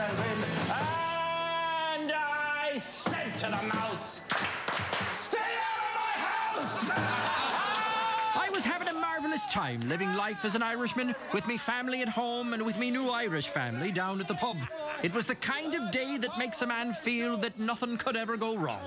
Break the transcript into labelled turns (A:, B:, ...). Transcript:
A: And I said to the mouse, stay out of my house!
B: I was having a marvellous time living life as an Irishman with me family at home and with me new Irish family down at the pub. It was the kind of day that makes a man feel that nothing could ever go wrong.